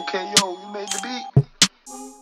Okay, yo, you made the beat.